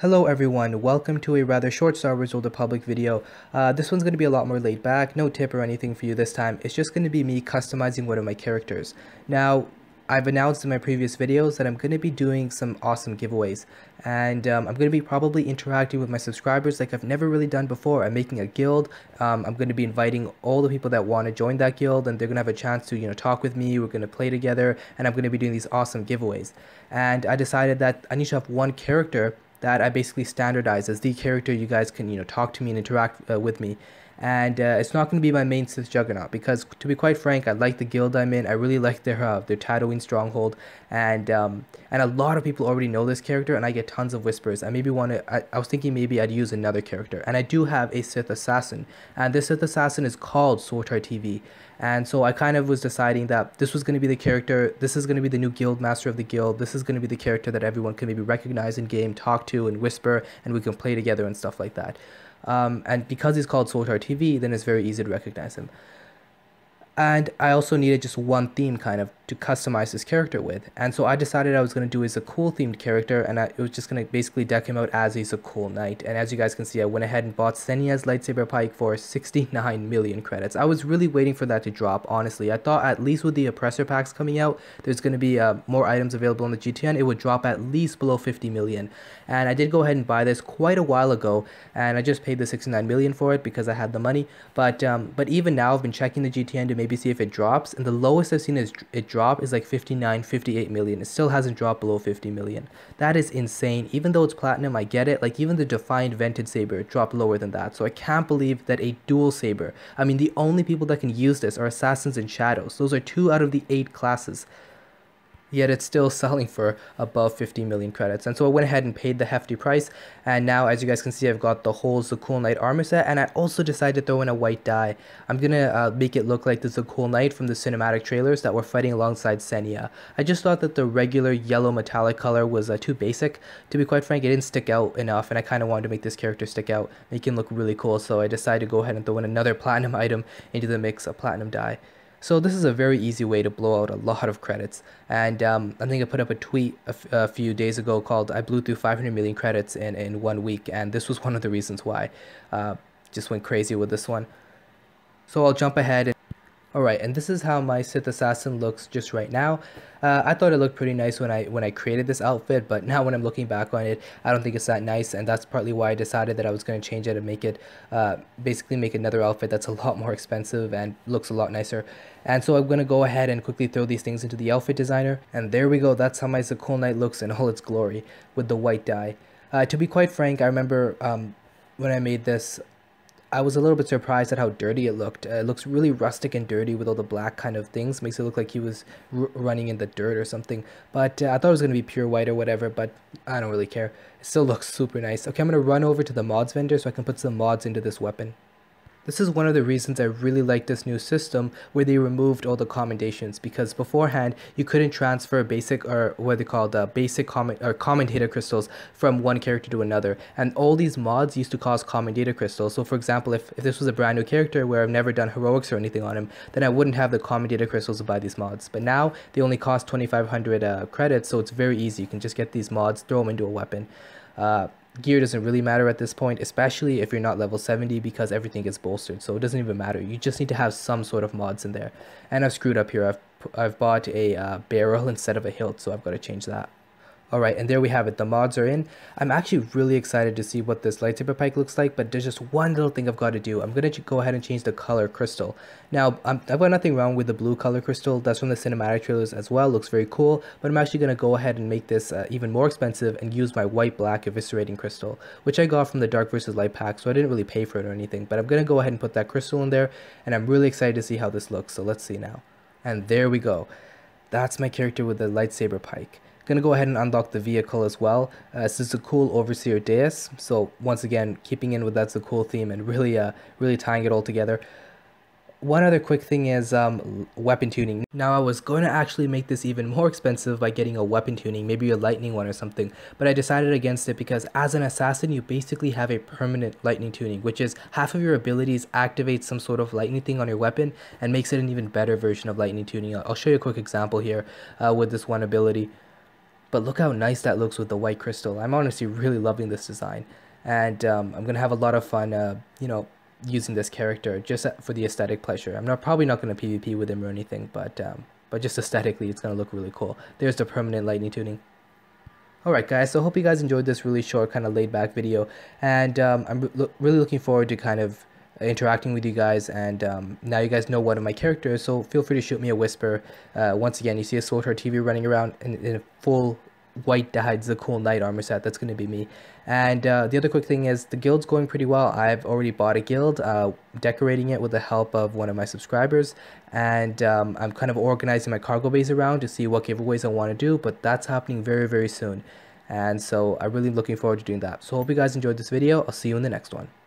Hello everyone, welcome to a rather short Star Wars Old Republic video. Uh, this one's going to be a lot more laid back, no tip or anything for you this time, it's just going to be me customizing one of my characters. Now, I've announced in my previous videos that I'm going to be doing some awesome giveaways and um, I'm going to be probably interacting with my subscribers like I've never really done before. I'm making a guild, um, I'm going to be inviting all the people that want to join that guild and they're going to have a chance to you know talk with me, we're going to play together and I'm going to be doing these awesome giveaways. And I decided that I need to have one character that I basically standardize as the character you guys can you know talk to me and interact uh, with me and uh, it's not going to be my main Sith Juggernaut because to be quite frank I like the guild I'm in. I really like their uh, their Tatooine stronghold. And um, and a lot of people already know this character and I get tons of whispers. I maybe want to I, I was thinking maybe I'd use another character. And I do have a Sith Assassin. And this Sith Assassin is called SWTOR TV and so I kind of was deciding that this was going to be the character, this is going to be the new guild master of the guild, this is going to be the character that everyone can maybe recognize in game, talk to and whisper, and we can play together and stuff like that. Um, and because he's called SWTOR TV, then it's very easy to recognize him. And I also needed just one theme kind of to customize his character with. And so I decided I was going to do is a Zakuul themed character and I, it was just going to basically deck him out as he's a Zakuul Knight. And as you guys can see, I went ahead and bought Senya's lightsaber pike for 69 million credits. I was really waiting for that to drop, honestly. I thought at least with the oppressor packs coming out, there's going to be uh, more items available on the GTN. It would drop at least below 50 million. And I did go ahead and buy this quite a while ago and I just paid the 69 million for it because I had the money. But um, but even now I've been checking the GTN to maybe see if it drops and the lowest I've seen is it drop drop is like 59, 58 million. It still hasn't dropped below 50 million. That is insane. Even though it's platinum, I get it. Like even the Defiant Vented Saber dropped lower than that. So I can't believe that a dual saber. I mean, the only people that can use this are Assassins and Shadows. Those are two out of the eight classes yet it's still selling for above 50 million credits. And so I went ahead and paid the hefty price. And now, as you guys can see, I've got the whole Zakuul Knight armor set. And I also decided to throw in a white dye. I'm going to uh, make it look like the Zakuul Knight from the cinematic trailers that were fighting alongside Senya. I just thought that the regular yellow metallic color was uh, too basic. To be quite frank, it didn't stick out enough. And I kind of wanted to make this character stick out, make him look really cool. So I decided to go ahead and throw in another platinum item into the mix, a platinum dye. So this is a very easy way to blow out a lot of credits. And um, I think I put up a tweet a, few days ago called I blew through 500 million credits in, in one week. And this was one of the reasons why. Uh, just went crazy with this one. So I'll jump ahead Alright, and this is how my Sith Assassin looks just right now. Uh, I thought it looked pretty nice when I when I created this outfit, but now when I'm looking back on it, I don't think it's that nice, and that's partly why I decided that I was going to change it and make it, uh, basically make another outfit that's a lot more expensive and looks a lot nicer. And so I'm going to go ahead and quickly throw these things into the outfit designer, and there we go, that's how my Zakuul Knight looks in all its glory, with the white dye. Uh, to be quite frank, I remember um, when I made this, I was a little bit surprised at how dirty it looked. Uh, it looks really rustic and dirty with all the black kind of things. Makes it look like he was running in the dirt or something. But uh, I thought it was going to be pure white or whatever, but I don't really care. It still looks super nice. Okay, I'm going to run over to the mods vendor so I can put some mods into this weapon. This is one of the reasons I really like this new system where they removed all the commendations because beforehand you couldn't transfer basic or what they call the basic comment or commendator crystals from one character to another. And all these mods used to cause commendator crystals. So for example if, if this was a brand new character where I've never done heroics or anything on him then I wouldn't have the commendator crystals to buy these mods. But now they only cost 2500 uh, credits so it's very easy. You can just get these mods throw them into a weapon. Uh, gear doesn't really matter at this point, especially if you're not level 70 because everything gets bolstered. So it doesn't even matter. You just need to have some sort of mods in there. And I've screwed up here. I've, I've bought a uh, barrel instead of a hilt, so I've got to change that. Alright, and there we have it. The mods are in. I'm actually really excited to see what this lightsaber pike looks like, but there's just one little thing I've got to do. I'm going to go ahead and change the color crystal. Now, i have got nothing wrong with the blue color crystal. That's from the cinematic trailers as well. Looks very cool, but I'm actually going to go ahead and make this uh, even more expensive and use my white-black eviscerating crystal, which I got from the Dark vs. Light pack, so I didn't really pay for it or anything, but I'm going to go ahead and put that crystal in there, and I'm really excited to see how this looks, so let's see now. And there we go. That's my character with the lightsaber pike. Gonna go ahead and unlock the vehicle as well. Uh, this is a Zakuul Overseer Deus. So once again, keeping in with that's a Zakuul theme and really, uh, really tying it all together. One other quick thing is um, weapon tuning. Now I was going to actually make this even more expensive by getting a weapon tuning, maybe a lightning one or something, but I decided against it because as an assassin you basically have a permanent lightning tuning, which is half of your abilities activate some sort of lightning thing on your weapon and makes it an even better version of lightning tuning. I'll show you a quick example here uh, with this one ability. But look how nice that looks with the white crystal. I'm honestly really loving this design. And um, I'm going to have a lot of fun, uh, you know, using this character just for the aesthetic pleasure. I'm not probably not going to PvP with him or anything, but um, but just aesthetically, it's going to look really cool. There's the permanent lightning tuning. Alright guys, so hope you guys enjoyed this really short kind of laid back video and um, I'm really looking forward to kind of interacting with you guys and um, now you guys know one of my characters so feel free to shoot me a whisper. Uh, once again you see a SWTOR TV running around in, in a full white hides the Zakuul Knight armor set. That's going to be me. And uh, the other quick thing is the guild's going pretty well. I've already bought a guild uh, decorating it with the help of one of my subscribers. And um, i'm kind of organizing my cargo base around to see what giveaways i want to do but that's happening very very soon. And so i'm really looking forward to doing that. So hope you guys enjoyed this video. I'll see you in the next one